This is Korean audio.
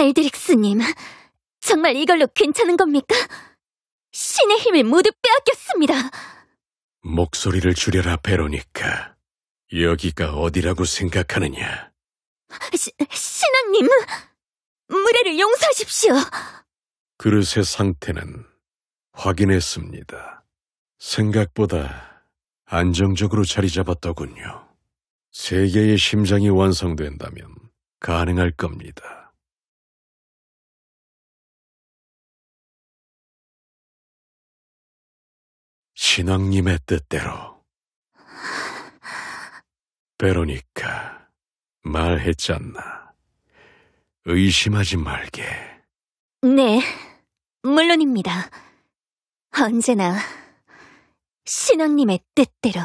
알드릭스님, 정말 이걸로 괜찮은 겁니까? 신의 힘을 모두 빼앗겼습니다. 목소리를 줄여라, 베로니카. 여기가 어디라고 생각하느냐? 시, 신앙님, 무례를 용서하십시오. 그릇의 상태는 확인했습니다. 생각보다 안정적으로 자리 잡았더군요. 세 개의 심장이 완성된다면 가능할 겁니다. 신왕님의 뜻대로. 베로니카, 말했잖나. 의심하지 말게. 네, 물론입니다. 언제나 신왕님의 뜻대로.